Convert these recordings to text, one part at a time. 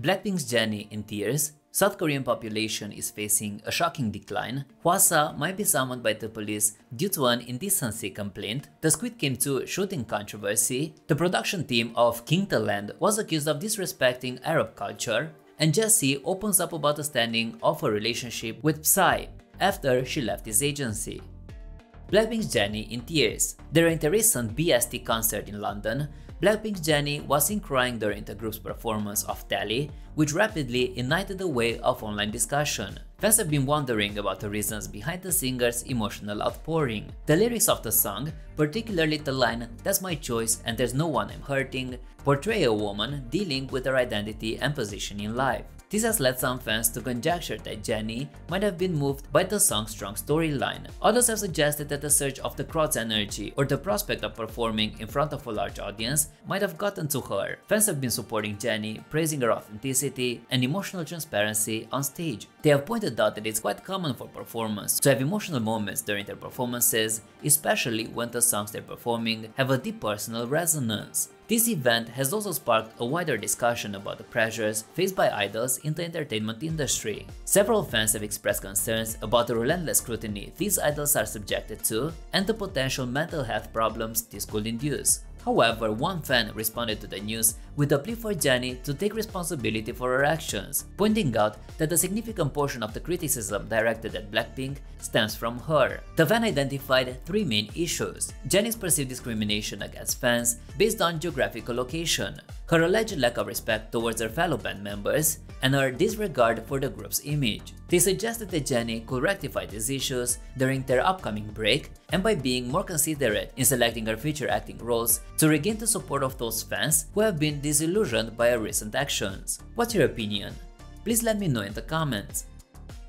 Blackpink's Jennie in tears, South Korean population is facing a shocking decline, Hwasa might be summoned by the police due to an indecency complaint, the Squid Game 2 shooting controversy, the production team of King The Land was accused of disrespecting Arab culture, and Jessi opens up about the standing of her relationship with Psy after she left his agency. Blackpink's Jennie in tears. During the recent BST concert in London, Blackpink's Jennie was seen crying during the group's performance of Tally, which rapidly ignited a wave of online discussion. Fans have been wondering about the reasons behind the singer's emotional outpouring. The lyrics of the song, particularly the line, That's my choice and there's no one I'm hurting, portray a woman dealing with her identity and position in life. This has led some fans to conjecture that Jennie might have been moved by the song's strong storyline. Others have suggested that the surge of the crowd's energy or the prospect of performing in front of a large audience might have gotten to her. Fans have been supporting Jennie, praising her authenticity and emotional transparency on stage. They have pointed out that it's quite common for performers to have emotional moments during their performances, especially when the songs they're performing have a deep personal resonance. This event has also sparked a wider discussion about the pressures faced by idols in the entertainment industry. Several fans have expressed concerns about the relentless scrutiny these idols are subjected to and the potential mental health problems this could induce. However, one fan responded to the news with a plea for Jennie to take responsibility for her actions, pointing out that a significant portion of the criticism directed at Blackpink stems from her. The fan identified three main issues. Jennie's perceived discrimination against fans based on geographical location, her alleged lack of respect towards her fellow band members, and our disregard for the group's image. They suggested that Jennie could rectify these issues during their upcoming break and by being more considerate in selecting her future acting roles to regain the support of those fans who have been disillusioned by her recent actions. What's your opinion? Please let me know in the comments.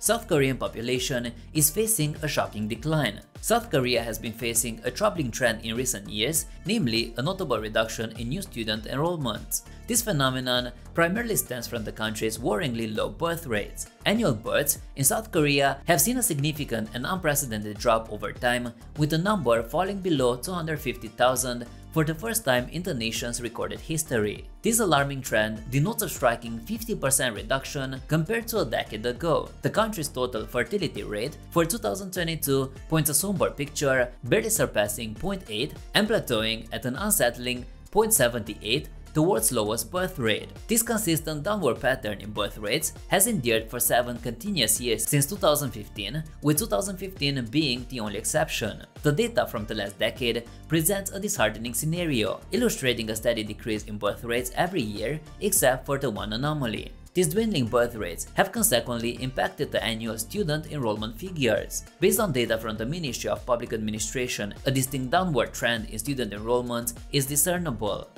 South Korean population is facing a shocking decline. South Korea has been facing a troubling trend in recent years, namely a notable reduction in new student enrollments. This phenomenon primarily stems from the country's worryingly low birth rates. Annual births in South Korea have seen a significant and unprecedented drop over time, with the number falling below 250,000 for the first time in the nation's recorded history. This alarming trend denotes a striking 50% reduction compared to a decade ago. The country's total fertility rate for 2022 points a somber picture, barely surpassing 0.8 and plateauing at an unsettling 0.78 towards lowest birth rate. This consistent downward pattern in birth rates has endured for seven continuous years since 2015, with 2015 being the only exception. The data from the last decade presents a disheartening scenario, illustrating a steady decrease in birth rates every year except for the one anomaly. These dwindling birth rates have consequently impacted the annual student enrollment figures. Based on data from the Ministry of Public Administration, a distinct downward trend in student enrollment is discernible.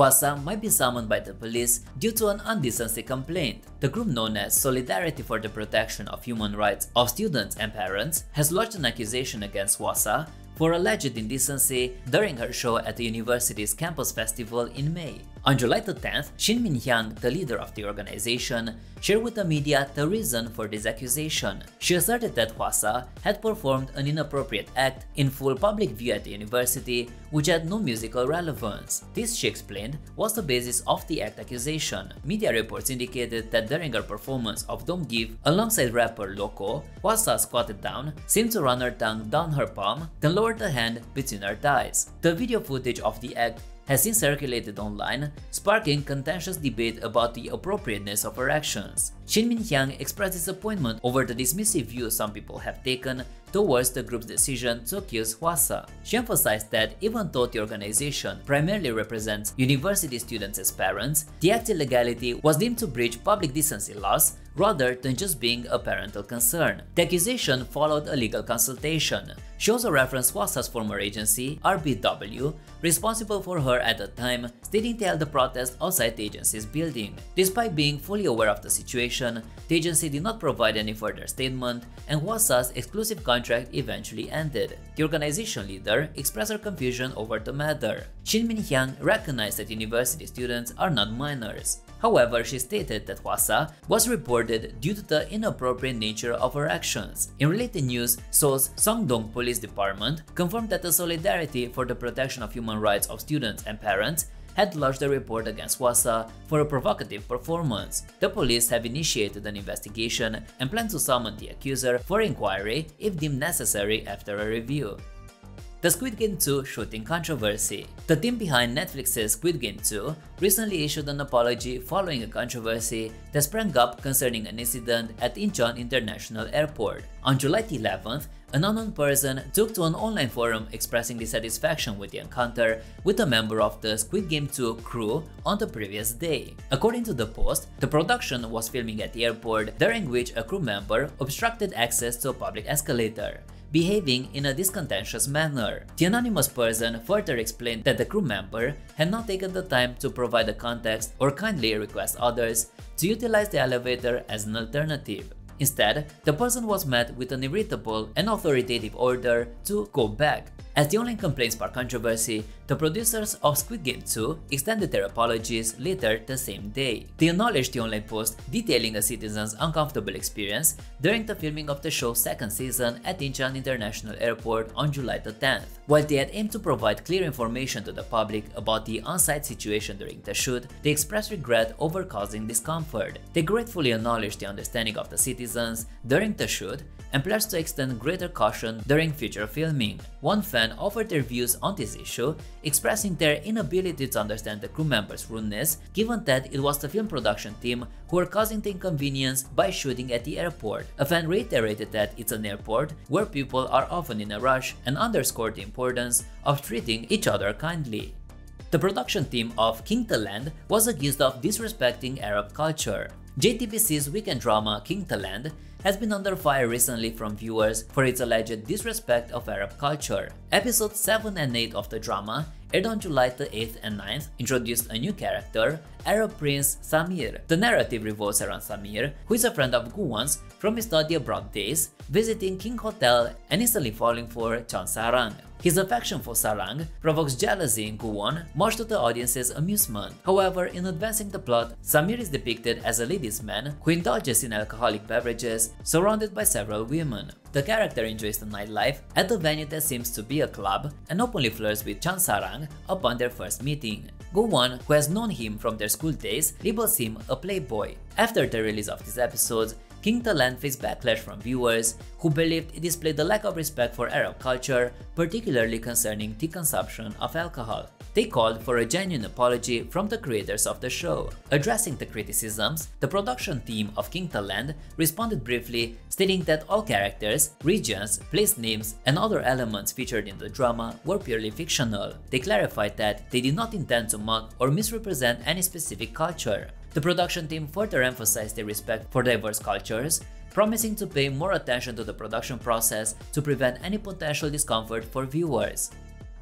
Hwasa might be summoned by the police due to an undecency complaint. The group known as Solidarity for the Protection of Human Rights of Students and Parents has lodged an accusation against Hwasa for alleged indecency during her show at the university's campus festival in May. On July 10th, Shin Min-hyang, the leader of the organization, shared with the media the reason for this accusation. She asserted that Hwasa had performed an inappropriate act in full public view at the university which had no musical relevance. This, she explained, was the basis of the act accusation. Media reports indicated that during her performance of Don't Give alongside rapper Loco, Hwasa squatted down, seemed to run her tongue down her palm, then lowered the hand between her thighs. The video footage of the act has since circulated online, sparking contentious debate about the appropriateness of her actions. Shin Min-hyang expressed disappointment over the dismissive view some people have taken towards the group's decision to accuse Hwasa. She emphasized that even though the organization primarily represents university students as parents, the act's illegality was deemed to breach public decency laws rather than just being a parental concern. The accusation followed a legal consultation. She also referenced Hwasa's former agency, RBW, responsible for her at the time, stating they held the protest outside the agency's building. Despite being fully aware of the situation, the agency did not provide any further statement, and Hwasa's exclusive contract eventually ended. The organization leader expressed her confusion over the matter. Shin Min-hyang recognized that university students are not minors. However, she stated that Hwasa was reported due to the inappropriate nature of her actions. In related news, Seoul's Seongdong Police Department confirmed that the Solidarity for the Protection of Human Rights of Students and Parents had lodged a report against Hwasa for a provocative performance. The police have initiated an investigation and plan to summon the accuser for inquiry if deemed necessary after a review. The Squid Game 2 shooting controversy. The team behind Netflix's Squid Game 2 recently issued an apology following a controversy that sprang up concerning an incident at Incheon International Airport. On July 11th, an unknown person took to an online forum expressing dissatisfaction with the encounter with a member of the Squid Game 2 crew on the previous day. According to the post, the production was filming at the airport during which a crew member obstructed access to a public escalator behaving in a discontentious manner. The anonymous person further explained that the crew member had not taken the time to provide a context or kindly request others to utilize the elevator as an alternative. Instead, the person was met with an irritable and authoritative order to go back. As the online complaints sparked controversy, the producers of Squid Game 2 extended their apologies later the same day. They acknowledged the online post detailing a citizen's uncomfortable experience during the filming of the show's second season at Incheon International Airport on July the 10th. While they had aimed to provide clear information to the public about the on-site situation during the shoot, they expressed regret over causing discomfort. They gratefully acknowledged the understanding of the citizens during the shoot and pledged to extend greater caution during future filming. One fan offered their views on this issue expressing their inability to understand the crew members' rudeness given that it was the film production team who were causing the inconvenience by shooting at the airport. A fan reiterated that it's an airport where people are often in a rush and underscored the importance of treating each other kindly. The production team of King The Land was accused of disrespecting Arab culture. JTBC's weekend drama King The Land has been under fire recently from viewers for its alleged disrespect of Arab culture. Episodes 7 and 8 of the drama, aired on July 8th and 9th, introduced a new character, Arab Prince Samir. The narrative revolves around Samir, who is a friend of Guwon's from his study abroad days, visiting King Hotel and instantly falling for Chon Sarang. His affection for Sarang provokes jealousy in Guwon, much to the audience's amusement. However, in advancing the plot, Samir is depicted as a ladies' man who indulges in alcoholic beverages, surrounded by several women. The character enjoys the nightlife at the venue that seems to be a club and openly flirts with Chan Sarang upon their first meeting. Guwon, who has known him from their school days, labels him a playboy. After the release of this episode, King The Land faced backlash from viewers who believed it displayed a lack of respect for Arab culture, particularly concerning the consumption of alcohol. They called for a genuine apology from the creators of the show. Addressing the criticisms, the production team of King The Land responded briefly, stating that all characters, regions, place names, and other elements featured in the drama were purely fictional. They clarified that they did not intend to mock or misrepresent any specific culture. The production team further emphasized their respect for diverse cultures, promising to pay more attention to the production process to prevent any potential discomfort for viewers.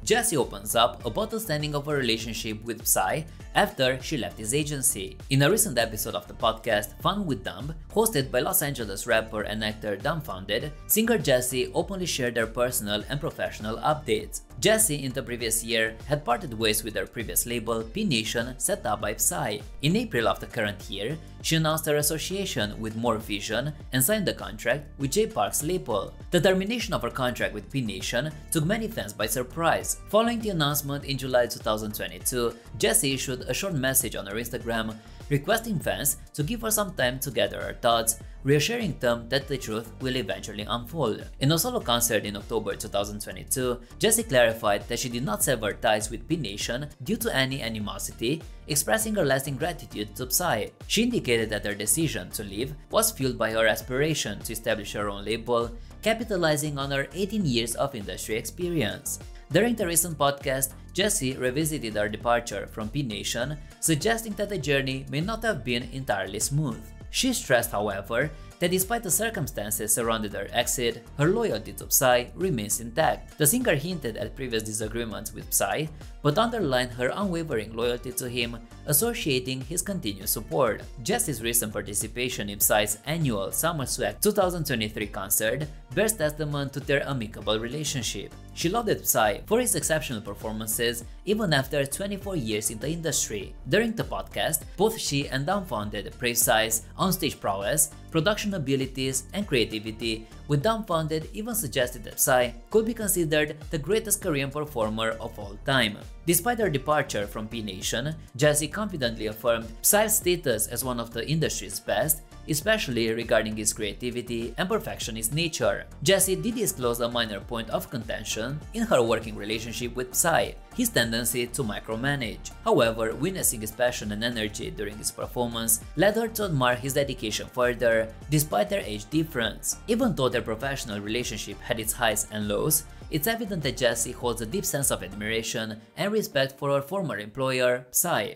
Jessi opens up about the standing of her relationship with Psy after she left his agency. In a recent episode of the podcast Fun with Dumb, hosted by Los Angeles rapper and actor Dumbfoundead, singer Jessi openly shared their personal and professional updates. Jessi in the previous year had parted ways with her previous label P Nation set up by Psy. In April of the current year, she announced her association with More Vision and signed a contract with Jay Park's label. The termination of her contract with P Nation took many fans by surprise. Following the announcement in July 2022, Jessi issued a short message on her Instagram requesting fans to give her some time to gather her thoughts, reassuring them that the truth will eventually unfold. In a solo concert in October 2022, Jessi clarified that she did not sever ties with P Nation due to any animosity, expressing her lasting gratitude to Psy. She indicated that her decision to leave was fueled by her aspiration to establish her own label, capitalizing on her 18 years of industry experience. During the recent podcast, Jessi revisited her departure from P Nation, suggesting that the journey may not have been entirely smooth. She stressed, however, that despite the circumstances surrounding her exit, her loyalty to Psy remains intact. The singer hinted at previous disagreements with Psy, but underlined her unwavering loyalty to him, associating his continued support. Just Jessi's recent participation in Psy's annual Summer Swag 2023 concert bears testament to their amicable relationship. She lauded Psy for his exceptional performances even after 24 years in the industry. During the podcast, both she and Dumbfoundead praised Psy's onstage prowess, production abilities, and creativity with Dumbfoundead even suggested that Psy could be considered the greatest Korean performer of all time. Despite her departure from P Nation, Jessi confidently affirmed Psy's status as one of the industry's best especially regarding his creativity and perfectionist nature. Jessi did disclose a minor point of contention in her working relationship with Psy, his tendency to micromanage. However, witnessing his passion and energy during his performance led her to admire his dedication further despite their age difference. Even though their professional relationship had its highs and lows, it's evident that Jessi holds a deep sense of admiration and respect for her former employer, Psy.